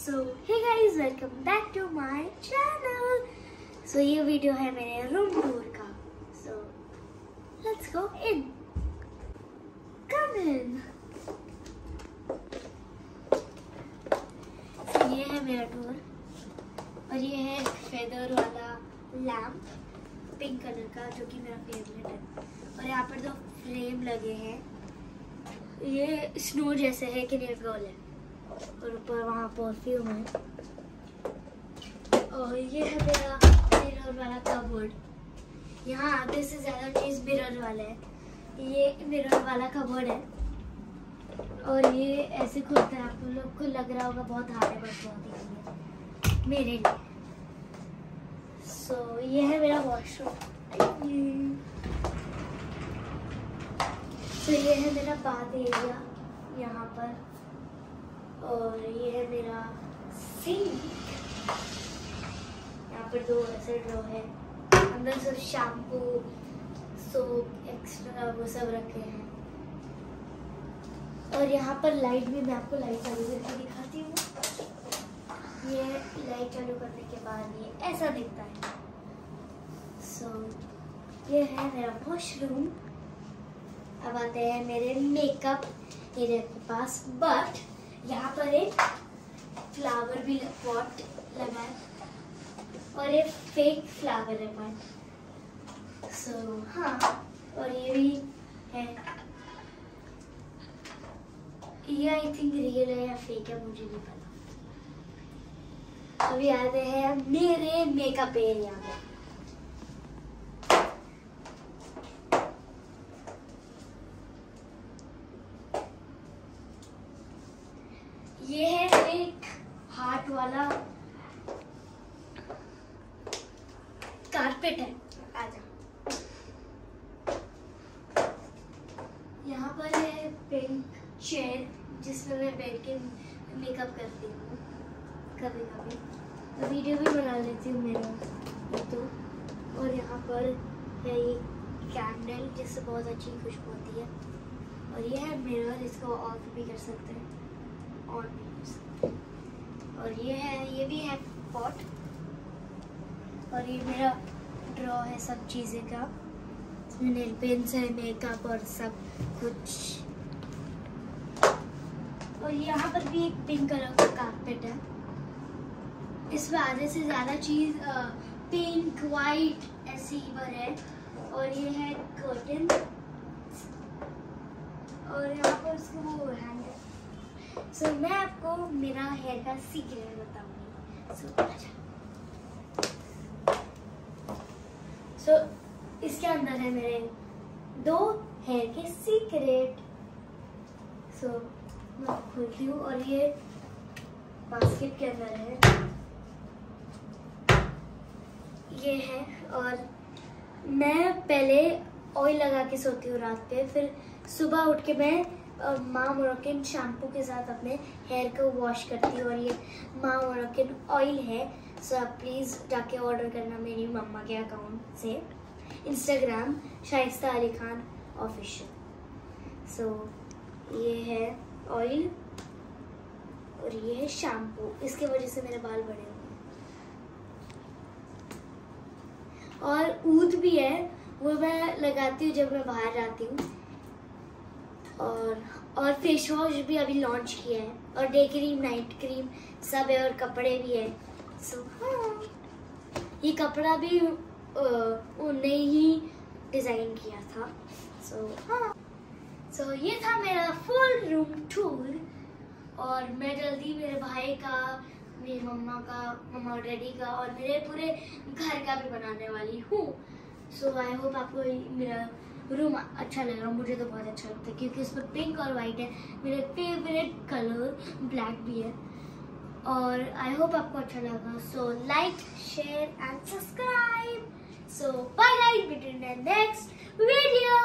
So hey guys welcome back to my channel so ये video है मेरे room tour का. सो लेट्स गो इन कम इन ये है मेरा टूर और ये है फेदर वाला लैम्प पिंक कलर का, जो कि मेरा फेवरेट है. और यहाँ पर दो फ्रेम लगे हैं. ये स्नो जैसे है कि गोल है. और ऊपर वहाँ परफ्यूम है। और ये है मेरा मिरर वाला कबोर्ड यहाँ आधे से ज़्यादा चीज़ मिरर वाला है। ये मिरर वाला कबोर्ड है। और ये ऐसे खुलता है आप लोग को लग रहा होगा बहुत हार्ड है बस बहुत ही। मेरे लिए। सो so, ये है मेरा वॉशरूम तो ये है मेरा बाथ एरिया यहाँ पर। और ये है मेरा सिंक यहाँ पर दो ऐसे ड्रॉ है। अंदर सब शैम्पू सोप एक्स्ट्रा वो सब रखे हैं। और यहाँ पर लाइट भी मैं आपको लाइट चालू करके दिखाती हूँ। ये लाइट चालू करने के बाद ये ऐसा दिखता है। सो so, ये है मेरा वॉशरूम अब आते हैं मेरे मेकअप के पास बट यहाँ पर एक फ्लावर भी पॉट लगा है और एक फेक फ्लावर है पॉट सो so, हाँ और ये भी है। ये आई थिंक रियल है या फेक है मुझे नहीं पता। अभी आते हैं मेरे मेकअप एरिया में ये है एक हार्ट वाला कारपेट है। आजा यहाँ पर है पिंक चेयर जिसमें मैं बैठ के मेकअप करती हूँ। कभी कभी। तो वीडियो भी बना लेती हूँ मेरा तो और यहाँ पर है ये कैंडल जिससे बहुत अच्छी खुशबू होती है। और ये है मिरर इसको ऑफ़ भी कर सकते हैं। ऑन और ये है, ये भी है पॉट और ये मेरा ड्रॉ है सब चीज़ें का. नेल पेंस है मेकअप और सब कुछ. और यहाँ पर भी एक पिंक कलर का कारपेट है. इसमें आधे से ज़्यादा चीज़ पिंक वाइट ऐसी भर है. और ये है कर्टन और यहाँ पर उसका वो हैंड सो so, मैं आपको मेरा हेयर का सीक्रेट बताऊँगी। सो so, सो so, इसके अंदर है मेरे दो हेयर के सीक्रेट सो so, मैं खोलती हूँ और ये बास्केट के अंदर है। ये है और मैं पहले ऑयल लगा के सोती हूँ रात पे फिर सुबह उठ के मैं माँ मोरक्कन शैम्पू के साथ अपने हेयर को वॉश करती हूँ और ये माँ मोरक्कन ऑयल है। सो आप प्लीज़ जाके ऑर्डर करना मेरी मम्मा के अकाउंट से। Instagram Shaista Ali Khan official so ये है ऑयल और ये है शैम्पू इसके वजह से मेरे बाल बड़े हुए और ऊद भी है। वो मैं लगाती हूँ जब मैं बाहर जाती हूँ। और और फेस वॉश भी अभी लॉन्च किया है। और डे क्रीम नाइट क्रीम सब है और कपड़े भी है। सो so, हाँ। ये कपड़ा भी उन्हें ही डिज़ाइन किया था। सो so, हाँ। सो so, ये था मेरा फुल रूम टूर और मैं जल्दी मेरे भाई का मेरी मम्मा का मम्मा और डैडी का और मेरे पूरे घर का भी बनाने वाली हूँ। सो आई होप आपको मेरा रूम अच्छा लग रहा मुझे तो बहुत अच्छा लगता है, क्योंकि उस पर पिंक और वाइट है। मेरे फेवरेट कलर ब्लैक भी है। और आई होप आपको अच्छा लगा। So like share and subscribe so bye the next video